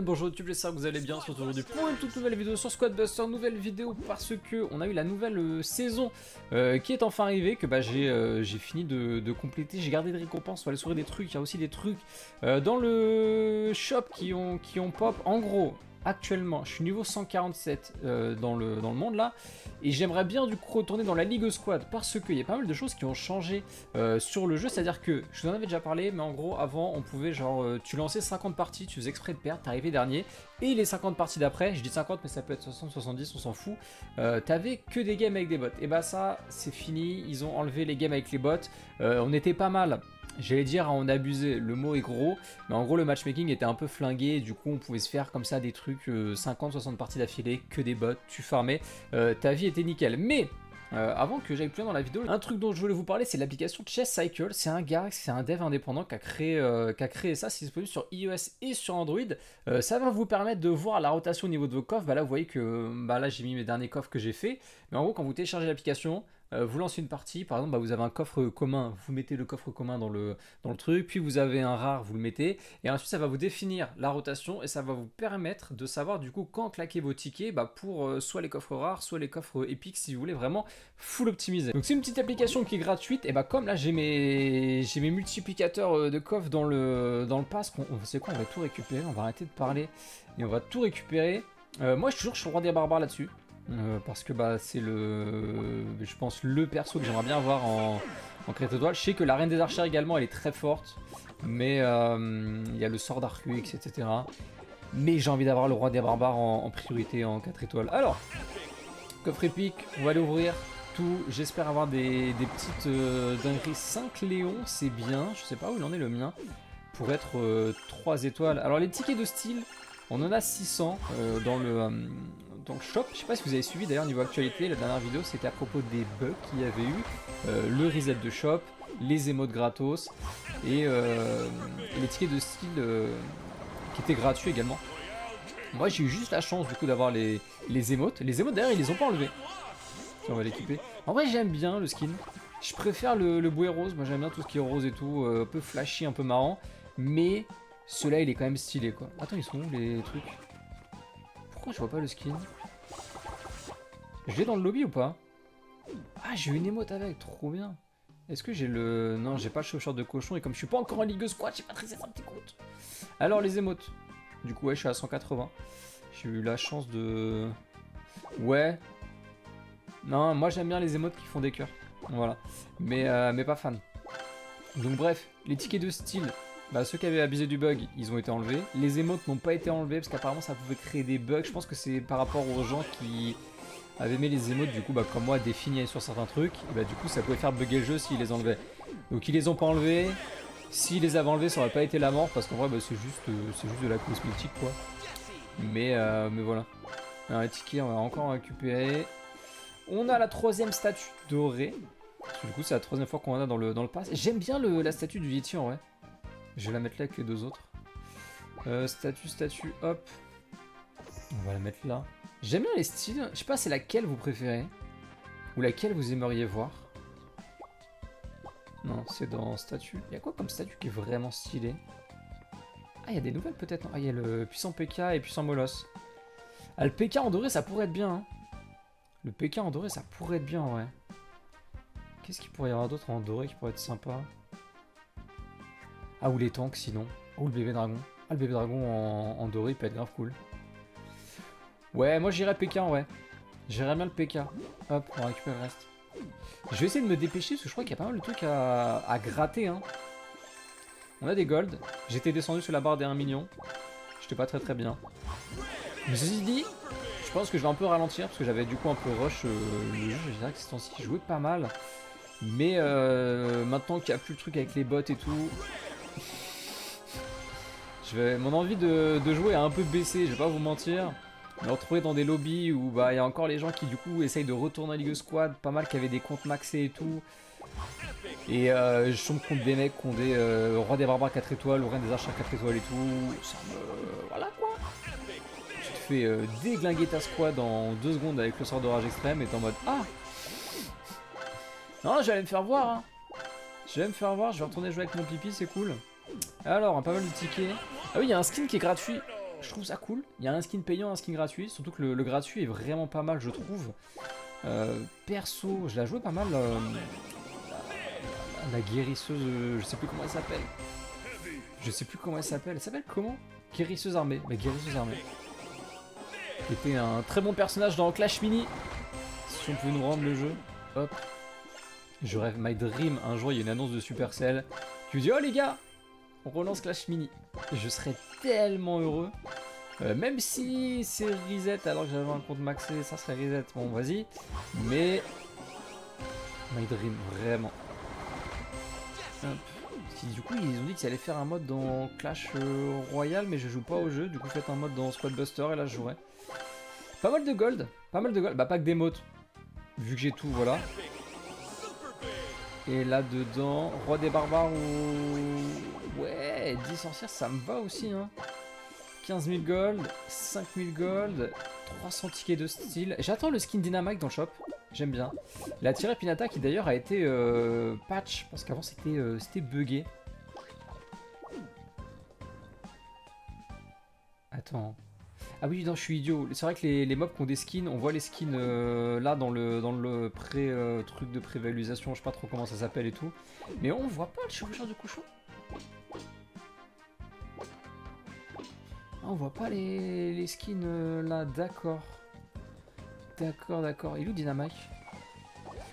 Bonjour YouTube, j'espère que vous allez bien. On se retrouve aujourd'hui pour une toute nouvelle vidéo sur Squad Buster. Nouvelle vidéo parce que on a eu la nouvelle euh, saison euh, qui est enfin arrivée. Que bah, j'ai euh, fini de, compléter. J'ai gardé des récompenses, on va aller sourire des trucs. Il y a aussi des trucs dans le shop qui ont, qui ont pop. En gros, actuellement, je suis niveau 147 euh, dans, le, monde là, et j'aimerais bien du coup retourner dans la Ligue Squad parce qu'il y a pas mal de choses qui ont changé euh, sur le jeu, c'est-à-dire que, je vous en avais déjà parlé, mais en gros, avant, on pouvait genre, euh, tu lançais 50 parties, tu faisais exprès de perdre, t'arrivais dernier, et les 50 parties d'après, je dis 50, mais ça peut être 60, 70, on s'en fout, t'avais que des games avec des bots, et bah ça, c'est fini, ils ont enlevé les games avec les bots, on était pas mal, J'allais dire à en abuser, le mot est gros, mais en gros le matchmaking était un peu flingué, du coup on pouvait se faire comme ça des trucs 50-60 parties d'affilée, que des bots, tu farmais, euh, ta vie était nickel. Mais euh, avant que j'aille plus loin dans la vidéo, un truc dont je voulais vous parler, c'est l'application Chess Cycle. C'est un gars, c'est un dev indépendant qui a créé, euh, ça. C'est disponible sur iOS et sur Android. Euh, ça va vous permettre de voir la rotation au niveau de vos coffres. Bah là, vous voyez que bah j'ai mis mes derniers coffres que j'ai fait. Mais en gros, quand vous téléchargez l'application, euh, vous lancez une partie, par exemple, bah, vous avez un coffre commun, vous mettez le coffre commun dans le, dans le truc, puis vous avez un rare, vous le mettez, et ensuite ça va vous définir la rotation et ça va vous permettre de savoir du coup quand claquer vos tickets bah, pour euh, soit les coffres rares, soit les coffres épiques si vous voulez vraiment full optimiser. Donc c'est une petite application qui est gratuite, et bah comme là j'ai mes, multiplicateurs euh, de coffres dans le, dans pass, on, c'est quoi, on va tout récupérer, on va arrêter de parler, et on va tout récupérer. Euh, moi je suis toujours sur le roi des barbares là-dessus. Euh, parce que bah c'est le je pense le perso que j'aimerais bien avoir en, en crête étoile. Je sais que la reine des archères également elle est très forte, mais euh, il y a le sort d'Arcuex, etc. Mais j'ai envie d'avoir le roi des barbares en, priorité en 4 étoiles. Alors, coffre épique, on va aller ouvrir tout. J'espère avoir des, des petites euh, dingueries. 5 léons, c'est bien. Je sais pas où il en est le mien. Pour être 3 étoiles. Alors les tickets de style, on en a 600 euh, dans le dans le shop. Je sais pas si vous avez suivi d'ailleurs niveau actualité, la dernière vidéo c'était à propos des bugs qu'il y avait eu, euh, le reset de shop, les émotes gratos et, euh, les tickets de style euh, qui étaient gratuits également. Moi j'ai eu juste la chance du coup d'avoir les, les émotes. Les émotes d'ailleurs ils les ont pas enlevés. On va l'équiper. En vrai j'aime bien le skin. Je préfère le, le bouet rose, moi j'aime bien tout ce qui est rose et tout, un peu flashy, un peu marrant. Mais celui-là il est quand même stylé quoi. Attends ils sont où les trucs? Pourquoi je vois pas le skin? Je l'ai dans le lobby ou pas Ah, j'ai une émote avec, trop bien. Est-ce que j'ai le... Non, j'ai pas le chauffeur de cochon et comme je suis pas encore en Ligue Squad, j'ai pas très ça petit compte. Alors les émotes. Du coup, ouais, je suis à 180. J'ai eu la chance de... Ouais. Non, moi j'aime bien les émotes qui font des cœurs. Voilà. Mais, euh, mais pas fan. Donc bref, les tickets de style, bah, ceux qui avaient abusé du bug, ils ont été enlevés. Les émotes n'ont pas été enlevés parce qu'apparemment ça pouvait créer des bugs. Je pense que c'est par rapport aux gens qui avaient aimé les émotes, du coup, bah, comme moi, définies sur certains trucs. Et bah, du coup, ça pouvait faire bugger le jeu s'ils les enlevaient. Donc ils les ont pas enlevés. S'ils les avaient enlevés, ça aurait pas été la mort parce qu'en vrai, bah, c'est juste, euh, c'est juste de la cosmétique quoi. Mais, euh, mais voilà. Les tickets, on va encore en récupérer. On a la troisième statue dorée. Du coup, c'est la troisième fois qu'on en a dans le, dans pass. J'aime bien la statue du Yeti en vrai. Je vais la mettre là avec les deux autres. Euh, statue, statue, hop. On va la mettre là. J'aime bien les styles. Je sais pas, c'est laquelle vous préférez Ou laquelle vous aimeriez voir Non, c'est dans statue. Il y a quoi comme statue qui est vraiment stylé? Ah, il y a des nouvelles peut-être. Ah, il y a le puissant PK et puissant Molos. Ah, le PK en doré, ça pourrait être bien. hein. Le PK en doré, ça pourrait être bien, ouais. Qu'est-ce qu'il pourrait y avoir d'autre en doré qui pourrait être sympa? Ah, ou les tanks sinon. Ou le bébé dragon. Ah, le bébé dragon en, en doré peut être grave cool. Ouais, moi j'irais Pékin, ouais. J'irais bien le PK. Hop, on récupère le reste. Je vais essayer de me dépêcher parce que je crois qu'il y a pas mal de trucs à, à gratter. Hein. On a des golds. J'étais descendu sur la barre des 1 million. J'étais pas très très bien. Mais ceci dit, je pense que je vais un peu ralentir parce que j'avais du coup un peu rush euh, le jeu. Je dirais que ces temps-ci, je jouais pas mal. Mais euh, maintenant qu'il n'y a plus le truc avec les bots et tout, je vais, mon envie de, de jouer a un peu baissé, je vais pas vous mentir. Me retrouver dans des lobbies où bah il y a encore les gens qui du coup essayent de retourner à Ligue Squad, pas mal qui avaient des comptes maxés et tout. Et euh, je tombe contre des mecs qui ont des euh, Roi des Barbares 4 étoiles, ou Reine des Archers 4 étoiles et tout. Ça me. Voilà quoi. Tu te fais euh, déglinguer ta squad en 2 secondes avec le sort de rage extrême et t'es en mode Ah Non, j'allais me faire voir hein. Je vais me faire voir, je vais retourner jouer avec mon pipi, c'est cool. Alors, pas mal de tickets. Ah oui, il y a un skin qui est gratuit. Je trouve ça cool. Il y a un skin payant, un skin gratuit. Surtout que le, gratuit est vraiment pas mal, je trouve. Euh, perso, je l'ai joué pas mal. Euh, la, guérisseuse, je sais plus comment elle s'appelle. Je sais plus comment elle s'appelle. Elle s'appelle comment? Guérisseuse armée. La guérisseuse armée. Qui était un très bon personnage dans Clash Mini. Si on pouvait nous rendre le jeu. Hop. Je rêve My Dream. Un jour, il y a une annonce de Supercell me dit Oh les gars, on relance Clash Mini. Je serais tellement heureux. Euh, même si c'est reset alors que j'avais un compte maxé, ça serait reset. Bon, vas-y. Mais. My Dream, vraiment. Du coup, ils ont dit qu'ils allaient faire un mode dans Clash euh, Royale, mais je joue pas au jeu. Du coup, faites un mode dans Squad Buster et là, je jouerai. Pas mal de gold. Pas mal de gold. Bah, pas que des modes. Vu que j'ai tout, voilà. Et là-dedans, Roi des barbares ou... Ouais, 10 sorcières, ça me va aussi, hein. 15 000 gold, 5 000 gold, 300 tickets de style. J'attends le skin Dynamite dans le shop, j'aime bien. La tirée Pinata qui d'ailleurs a été euh, patch, parce qu'avant c'était euh, buggé. Attends. Ah oui, non, je suis idiot. C'est vrai que les, mobs qui ont des skins, on voit les skins euh, là dans le, dans le pré, euh, truc de prévaluation, je sais pas trop comment ça s'appelle et tout. Mais on voit pas le chevaucheur de cochon. Ah, on voit pas les, skins euh, là, d'accord. D'accord, d'accord. Il est où Dynamite?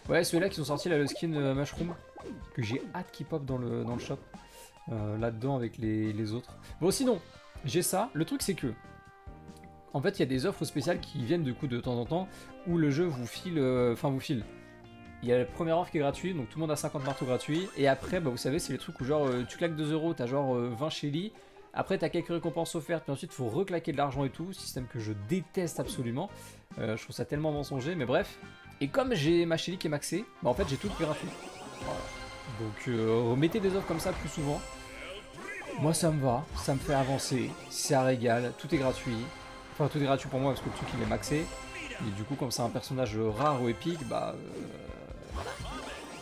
Ouais, ceux-là qui sont sortis là, le skin Mushroom, que j'ai hâte qu'il pop dans le, dans le shop. Là-dedans avec les, les autres. Bon, sinon, j'ai ça. Le truc, c'est que en fait, il y a des offres spéciales qui viennent du coup de temps en temps où le jeu vous file, euh, enfin vous file. Il y a la première offre qui est gratuite, donc tout le monde a 50 marteaux gratuits. Et après, bah, vous savez, c'est les trucs où genre euh, tu claques 2 euros, t'as genre 20 euh, Shelly. Après, t'as quelques récompenses offertes, puis ensuite, faut reclaquer de l'argent et tout. Système que je déteste absolument. je trouve ça tellement mensonger, mais bref. Et comme j'ai ma Shelly qui est maxée, bah en fait, j'ai tout gratuit. Donc, remettez des offres comme ça plus souvent. Moi, ça me va, ça me fait avancer, ça régale, tout est gratuit. Enfin, tout est gratuit pour moi parce que le truc il est maxé. Et du coup, comme c'est un personnage rare ou épique, bah. Euh,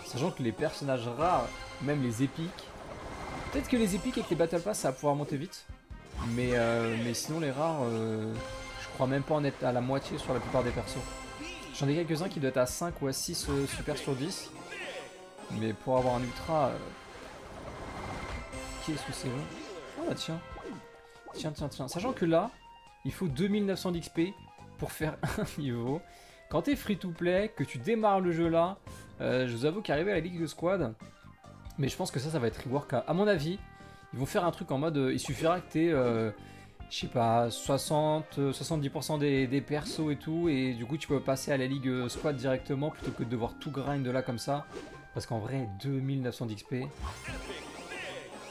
sachant que les personnages rares, même les épiques. Peut-être que les épiques avec les Battle Pass ça va pouvoir monter vite. Mais, euh, mais sinon, les rares, euh, je crois même pas en être à la moitié sur la plupart des persos. J'en ai quelques-uns qui doivent être à 5 ou à 6 super sur 10. Mais pour avoir un ultra. Qu'est-ce que c'est bon? Ah, tiens. Tiens, tiens, tiens. Sachant que là, il faut 2900 d'XP pour faire un niveau. Quand t'es free to play, que tu démarres le jeu là, euh, je vous avoue qu'arriver à la Ligue de Squad, mais je pense que ça, ça va être rework. À, mon avis, ils vont faire un truc en mode, euh, il suffira que t'aies, euh, je sais pas, 60, 70% des, persos et tout, et du coup tu peux passer à la Ligue Squad directement plutôt que de devoir tout grind là comme ça. Parce qu'en vrai, 2900 d'XP,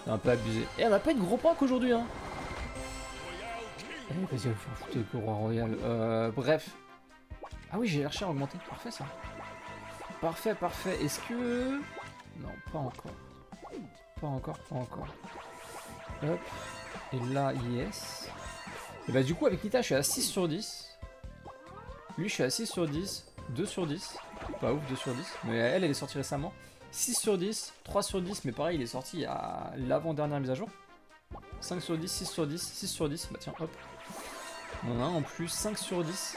c'est un peu abusé. Et on a pas de gros points qu'aujourd'hui, hein. Eh, vas-y, on foutre le roi royal. Euh, bref. Ah oui, j'ai l'archer augmenté. Parfait, ça. Parfait, parfait. Est-ce que... Non, pas encore. Pas encore, pas encore. Hop. Et là, yes. Et bah du coup, avec Nita, je suis à 6 sur 10. Lui, je suis à 6 sur 10. 2 sur 10. Pas ouf, 2 sur 10. Mais elle, elle est sortie récemment. 6 sur 10. 3 sur 10. Mais pareil, il est sorti à l'avant-dernière mise à jour. 5 sur 10, 6 sur 10, 6 sur 10. Bah tiens, hop. On a en plus 5 sur 10.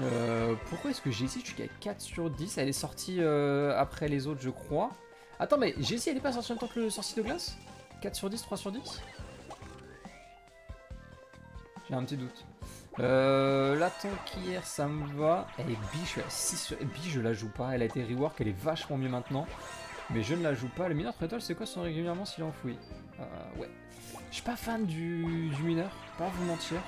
Euh, pourquoi est-ce que Jessie, je suis qu'à 4 sur 10 Elle est sortie euh, après les autres, je crois. Attends, mais Jessie, elle est pas sortie en même que le sorcier de glace? 4 sur 10, 3 sur 10 J'ai un petit doute. Euh, la tankière, ça me va. Et B, je suis à 6 sur... B, je la joue pas. Elle a été rework, elle est vachement mieux maintenant. Mais je ne la joue pas. Le mineur étoile, c'est quoi son régulièrement s'il est euh, Ouais. Je suis pas fan du, mineur, pas vous mentir.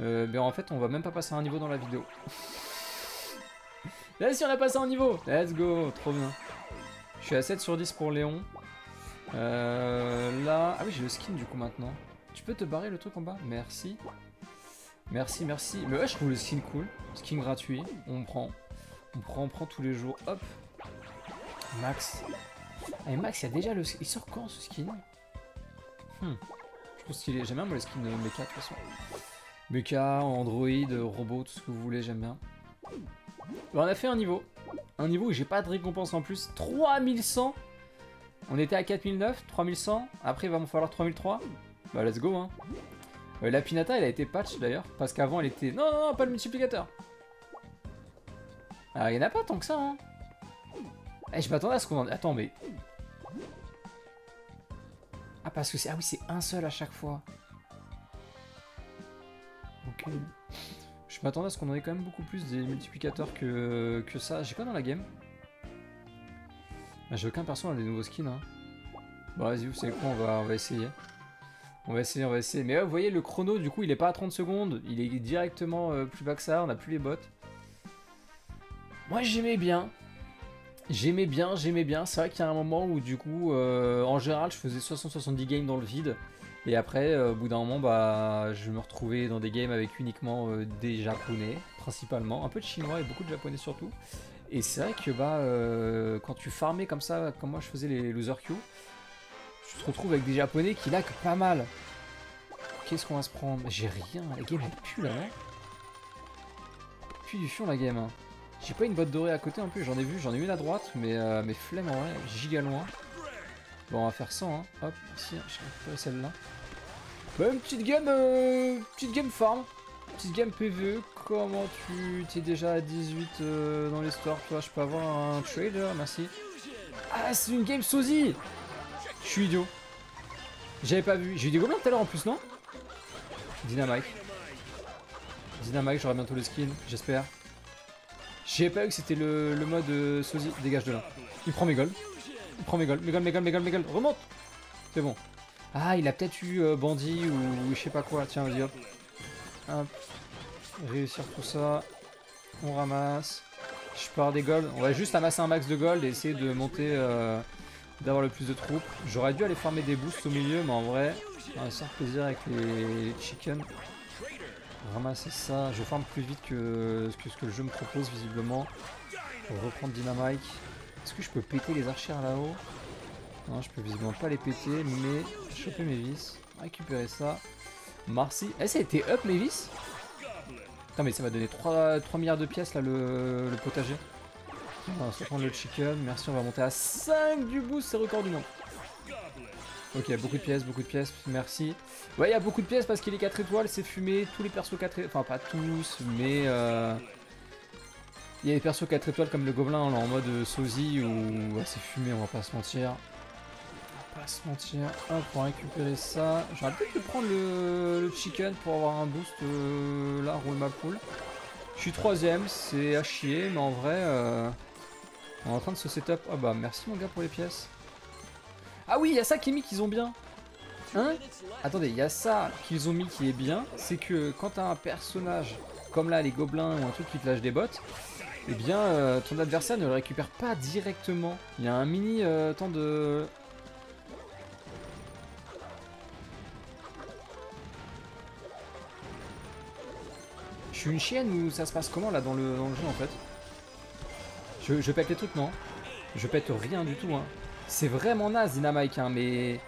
Euh, mais en fait, on va même pas passer un niveau dans la vidéo. Là, si on a passé un niveau Let's go Trop bien. Je suis à 7 sur 10 pour Léon. Euh, là... Ah oui, j'ai le skin du coup maintenant. Tu peux te barrer le truc en bas? Merci. Merci, merci. Mais ouais, je trouve le skin cool. Skin gratuit. On prend. On prend, on prend tous les jours. Hop. Max. Ah, et Max, il y a déjà le... Il sort quand ce skin? Hmm. Je trouve stylé. J'aime bien moi les skins de mecha de toute façon. Mecha, Android, robot, tout ce que vous voulez, j'aime bien. on a fait un niveau. Un niveau où j'ai pas de récompense en plus. 3100 On était à 4009, 3100. Après, il va me falloir 3003. Bah, let's go, hein. Euh, la Pinata, elle a été patch d'ailleurs, parce qu'avant elle était... Non, non, non, pas le multiplicateur. Ah, il y en a pas tant que ça, hein. Eh, je m'attendais à ce qu'on en... Attends, mais... Ah, parce que c'est... Ah oui, c'est un seul à chaque fois. Ok. Je m'attendais à ce qu'on en ait quand même beaucoup plus des multiplicateurs que, que ça. J'ai quoi dans la game ah, J'ai aucun perso dans des nouveaux skins. Hein. Bon, vas-y, vous savez quoi, on va, essayer. On va essayer, on va essayer. Mais vous voyez, le chrono, du coup, il est pas à 30 secondes. Il est directement euh, plus bas que ça. On a plus les bots. Moi, j'aimais bien. J'aimais bien, j'aimais bien. C'est vrai qu'il y a un moment où, du coup, euh, en général, je faisais 60-70 games dans le vide. Et après, euh, au bout d'un moment, bah, je me retrouvais dans des games avec uniquement des japonais, principalement. Un peu de chinois et beaucoup de japonais surtout. Et c'est vrai que bah, quand tu farmais comme ça, comme moi je faisais les loser queue, tu te retrouves avec des japonais qui lag pas mal. Qu'est-ce qu'on va se prendre? J'ai rien, la game elle pue là, non? Pue du fion la game. J'ai pas une botte dorée à côté en plus, j'en ai vu, j'en ai une à droite, mais, euh, mais flemme en vrai, giga loin. Bon, on va faire 100, hein. Hop, ici, je récupérer celle-là. Bah, une petite game, euh, petite game farm, petite game PVE. Comment tu es déjà à 18 euh, dans les stores Toi, je peux avoir un trader, merci. Ah, c'est une game sosie je suis idiot. J'avais pas vu. J'ai eu des gobelins tout à l'heure en plus, non? Dynamite. Dynamite, j'aurai bientôt le skin, j'espère. J'ai pas vu que c'était le, mode euh, sosie. Dégage de là. Il prend mes golds. Il prend mes golds. Mes golds, mes golds, mes golds, mes golds. Remonte C'est bon. Ah, il a peut-être eu euh, bandit ou, je sais pas quoi. Tiens, vas-y, hop. Hop. Réussir tout ça. On ramasse. Je pars des golds. On va juste amasser un max de gold et essayer de monter... Euh, d'avoir le plus de troupes. J'aurais dû aller farmer des boosts au milieu, mais en vrai, on va se faire plaisir avec les, chickens. Ramasser ça, je farme plus vite que, ce que le jeu me propose visiblement. Reprendre Dynamite. Est-ce que je peux péter les archères là-haut? Non, je peux visiblement pas les péter, mais choper mes vis, récupérer ça. Marcy. Eh, ça a été up mes vis Putain, mais ça va donner 3, 3 milliards de pièces là le potager. On va se prendre le chicken. Merci, on va monter à 5 du boost, c'est record du monde. Ok, beaucoup de pièces, beaucoup de pièces, merci. Ouais, il y a beaucoup de pièces parce qu'il est 4 étoiles, c'est fumé, tous les persos 4 étoiles, enfin pas tous, mais euh... il y a des persos 4 étoiles comme le gobelin en mode sosie ou c'est fumé, on va pas se mentir. On va pas se mentir. Hop, pour récupérer ça, j'aurais peut-être pu prendre le... chicken pour avoir un boost euh, là, roule ma poule. Je suis troisième, c'est à chier, mais en vrai... Euh... On est en train de se setup. Ah bah merci mon gars pour les pièces. Ah oui, il y a ça qui est mis qu'ils ont bien. Hein Attendez, il y a ça qu'ils ont mis qui est bien. C'est que quand t'as un personnage comme là les gobelins ou un truc qui te lâche des bottes, eh bien euh, ton adversaire ne le récupère pas directement. Il y a un mini euh, temps de... Je suis une chienne ou ça se passe comment là dans le, dans le jeu en fait? Je, pète les trucs, non? Je pète rien du tout, hein. C'est vraiment naze, Dynamite, hein, mais...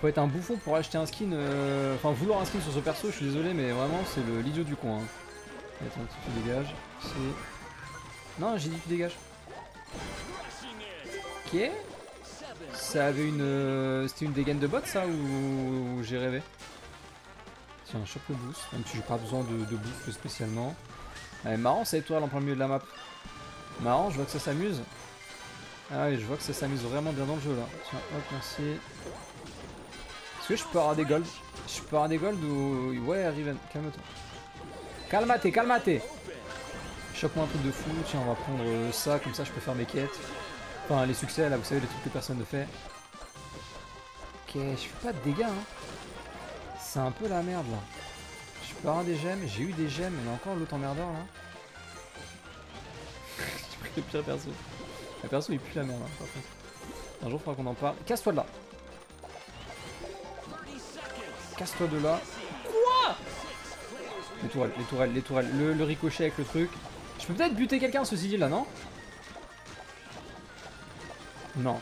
Faut être un bouffon pour acheter un skin... Euh, enfin, vouloir un skin sur ce perso, je suis désolé, mais vraiment, c'est l'idiot du coin. Hein. Attends, tu dégages. Non, j'ai dit tu dégages. Ok. Ça avait une... Euh, c'était une dégaine de bot, ça, ou, j'ai rêvé? Tiens, chope le boost, même si j'ai pas besoin de, boost spécialement. Elle marrant, cette étoile en plein milieu de la map. Marrant, je vois que ça s'amuse. Ah oui, je vois que ça s'amuse vraiment bien dans le jeu là. Tiens, hop, merci. Est-ce que je peux avoir des golds Je peux avoir des golds ou... Ouais, Riven, calme-toi. Calmate, calmate Choque-moi un truc de fou. Tiens, on va prendre euh, ça, comme ça je peux faire mes quêtes. Enfin, les succès là, vous savez, les trucs que personne ne fait. Ok, je fais pas de dégâts, hein. C'est un peu la merde là. Je peux avoir des gemmes, j'ai eu des gemmes, mais encore l'autre emmerdeur là le pire perso. Le perso il pue la merde hein. Un jour il faudra qu'on en parle. Casse-toi de là. Casse-toi de là. Quoi? Les tourelles, les tourelles, les tourelles. Le, ricochet avec le truc. Je peux peut-être buter quelqu'un ceci dit là, non? Non.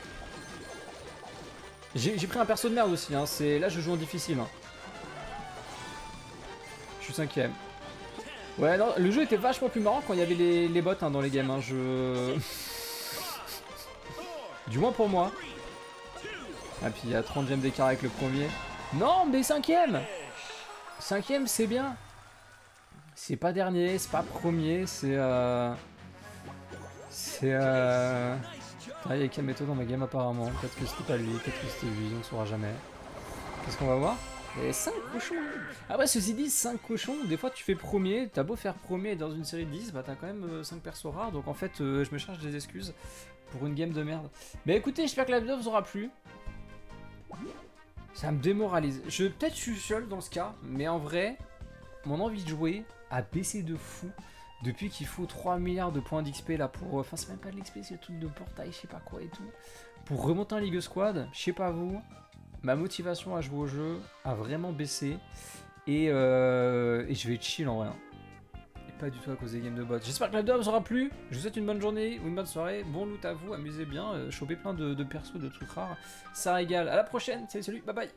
J'ai pris un perso de merde aussi, hein. là je joue en difficile. Hein. Je suis cinquième. Ouais, non, le jeu était vachement plus marrant quand il y avait les, les bots hein, dans les games. Hein, je... du moins pour moi. Ah, puis il y a 30 gemmes d'écart avec le premier. Non, mais cinquième Cinquième, c'est bien. C'est pas dernier, c'est pas premier, c'est... Euh... C'est... Euh... Ah, il y a Kameto dans ma game apparemment. Peut-être que c'était pas lui, peut-être que c'était lui, on ne saura jamais. Qu'est-ce qu'on va voir? Et 5 cochons Après, ceci dit, 5 cochons, des fois tu fais premier, t'as beau faire premier dans une série de 10, bah t'as quand même 5 euh, persos rares, donc en fait, euh, je me charge des excuses pour une game de merde. Mais écoutez, j'espère que la vidéo vous aura plu. Ça me démoralise. Je peut-être je suis seul dans ce cas, mais en vrai, mon envie de jouer a baissé de fou depuis qu'il faut 3 milliards de points d'XP là pour... Enfin c'est même pas de l'XP, c'est le truc de portail, je sais pas quoi et tout. Pour remonter un Ligue Squad, je sais pas vous, ma motivation à jouer au jeu a vraiment baissé. Et, euh, et je vais chill en vrai. Pas du tout à cause des games de bot. J'espère que la vidéo vous aura plu. Je vous souhaite une bonne journée ou une bonne soirée. Bon loot à vous, amusez bien. Euh, choper plein de, de persos, de trucs rares. Ça régale. À la prochaine. Salut, salut. Bye bye.